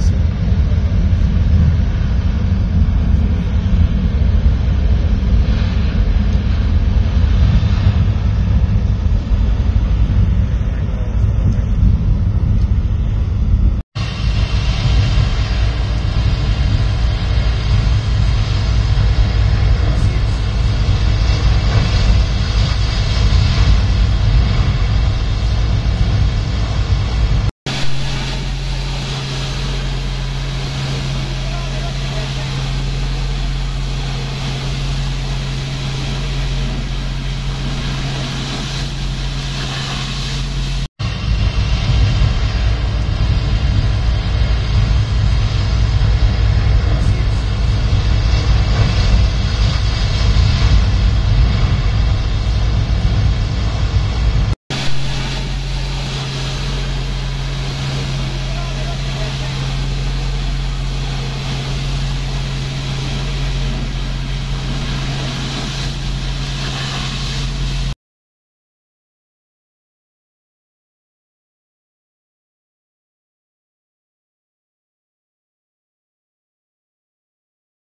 Yes.